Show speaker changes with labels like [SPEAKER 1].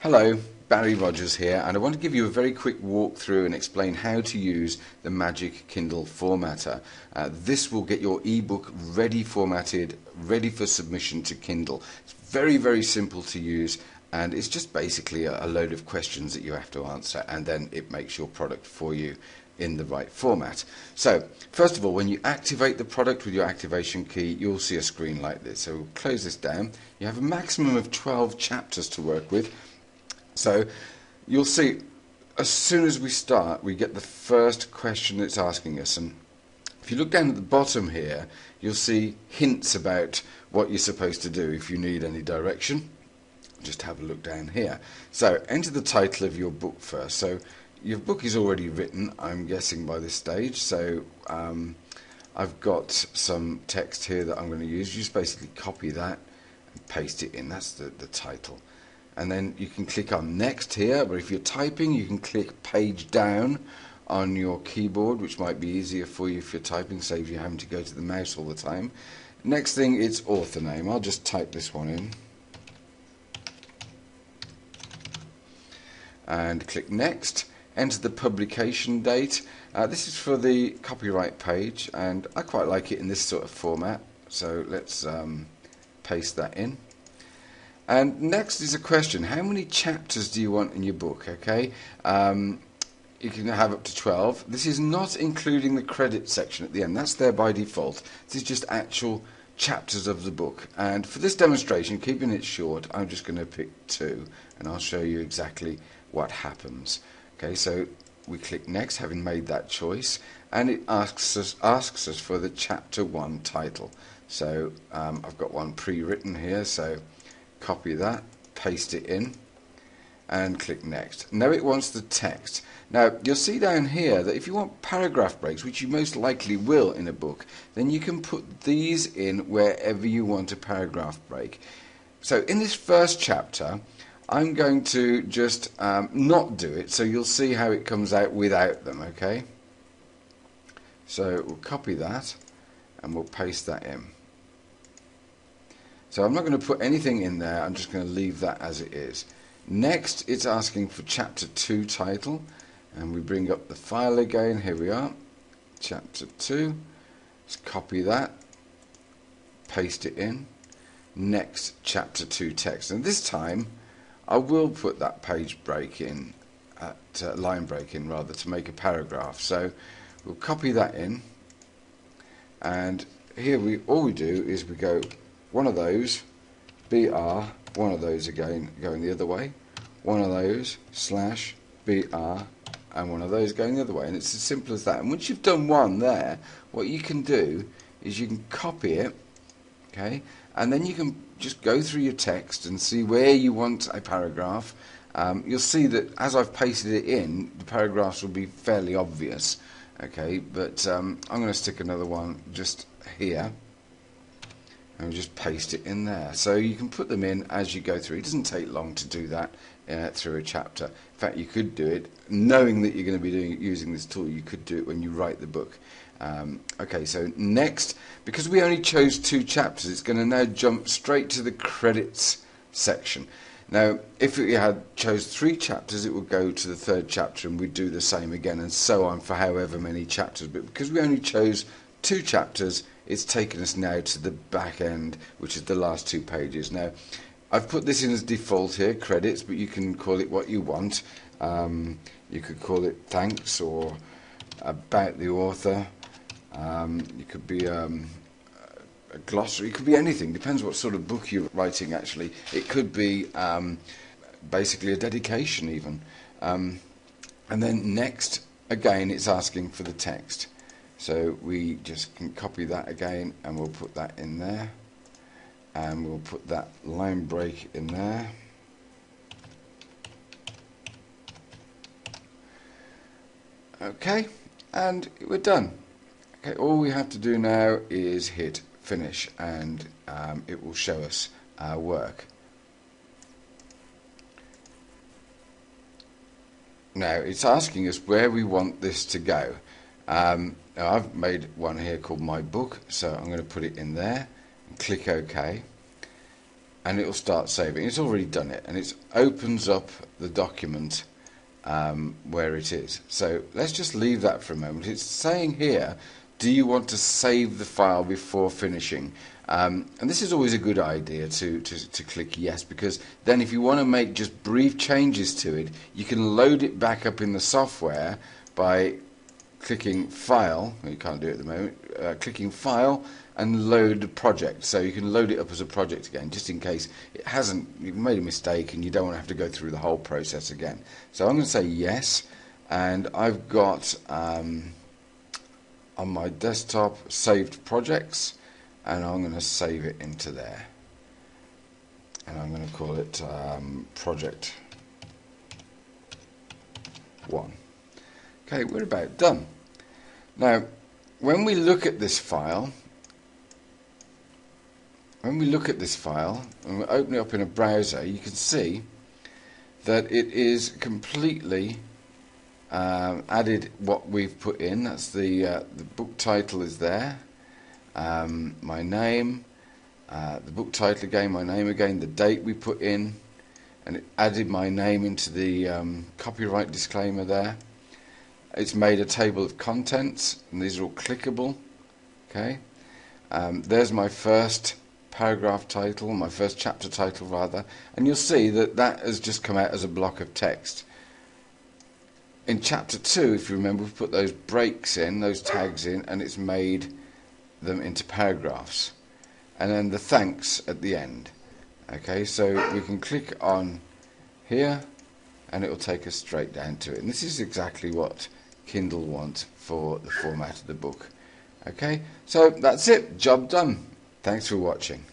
[SPEAKER 1] Hello, Barry Rodgers here, and I want to give you a very quick walkthrough and explain how to use the Magic Kindle formatter. Uh, this will get your ebook ready formatted, ready for submission to Kindle. It's very, very simple to use, and it's just basically a, a load of questions that you have to answer, and then it makes your product for you in the right format. So, first of all, when you activate the product with your activation key, you'll see a screen like this. So, we'll close this down. You have a maximum of 12 chapters to work with. So you'll see, as soon as we start, we get the first question it's asking us. And if you look down at the bottom here, you'll see hints about what you're supposed to do if you need any direction. Just have a look down here. So enter the title of your book first. So your book is already written, I'm guessing, by this stage. So um, I've got some text here that I'm going to use. You just basically copy that and paste it in. That's the, the title and then you can click on next here but if you're typing you can click page down on your keyboard which might be easier for you if you're typing save you having to go to the mouse all the time. Next thing it's author name. I'll just type this one in. And click next. Enter the publication date. Uh, this is for the copyright page and I quite like it in this sort of format. So let's um, paste that in and next is a question: How many chapters do you want in your book? Okay, um, you can have up to 12. This is not including the credit section at the end. That's there by default. This is just actual chapters of the book. And for this demonstration, keeping it short, I'm just going to pick two, and I'll show you exactly what happens. Okay, so we click next, having made that choice, and it asks us asks us for the chapter one title. So um, I've got one pre-written here, so copy that, paste it in, and click next. Now it wants the text. Now you'll see down here that if you want paragraph breaks, which you most likely will in a book, then you can put these in wherever you want a paragraph break. So in this first chapter, I'm going to just um, not do it, so you'll see how it comes out without them, okay? So we'll copy that and we'll paste that in. So I'm not going to put anything in there, I'm just going to leave that as it is. Next, it's asking for chapter 2 title, and we bring up the file again, here we are, chapter 2, let's copy that, paste it in, next chapter 2 text, and this time I will put that page break in, at, uh, line break in rather, to make a paragraph. So we'll copy that in, and here we all we do is we go one of those, BR, one of those again going the other way, one of those, slash, BR, and one of those going the other way. And it's as simple as that. And once you've done one there, what you can do is you can copy it, okay, and then you can just go through your text and see where you want a paragraph. Um, you'll see that as I've pasted it in, the paragraphs will be fairly obvious, okay, but um, I'm going to stick another one just here and just paste it in there. So you can put them in as you go through. It doesn't take long to do that uh, through a chapter. In fact, you could do it knowing that you're going to be doing using this tool. You could do it when you write the book. Um, okay, so next, because we only chose two chapters, it's going to now jump straight to the credits section. Now, if we had chose three chapters, it would go to the third chapter, and we'd do the same again, and so on for however many chapters. But because we only chose two chapters, it's taken us now to the back end, which is the last two pages. Now, I've put this in as default here, credits, but you can call it what you want. Um, you could call it thanks or about the author. Um, could be um, a glossary. It could be anything. Depends what sort of book you're writing. Actually, it could be um, basically a dedication, even. Um, and then next, again, it's asking for the text. So we just can copy that again and we'll put that in there and we'll put that line break in there. Okay, and we're done. Okay, all we have to do now is hit finish and um, it will show us our work. Now it's asking us where we want this to go. Um, now I've made one here called My Book, so I'm going to put it in there and click OK. and it will start saving. It's already done it, and it opens up the document um, where it is. So let's just leave that for a moment. It's saying here, do you want to save the file before finishing? Um, and this is always a good idea to, to, to click yes, because then if you want to make just brief changes to it, you can load it back up in the software by clicking File, you can't do it at the moment, uh, clicking File and load project. So you can load it up as a project again, just in case it hasn't, you've made a mistake and you don't want to have to go through the whole process again. So I'm going to say yes, and I've got um, on my desktop saved projects, and I'm going to save it into there. And I'm going to call it um, project 1. Okay, we're about done. Now, when we look at this file, when we look at this file and we open it up in a browser, you can see that it is completely um, added what we've put in. That's the uh, the book title is there, um, my name, uh, the book title again, my name again, the date we put in, and it added my name into the um, copyright disclaimer there. It's made a table of contents, and these are all clickable. Okay, um, there's my first paragraph title, my first chapter title rather, and you'll see that that has just come out as a block of text. In chapter 2, if you remember, we've put those breaks in, those tags in, and it's made them into paragraphs. And then the thanks at the end. Okay, so we can click on here and it will take us straight down to it. And this is exactly what Kindle want for the format of the book. Okay, so that's it, job done. Thanks for watching.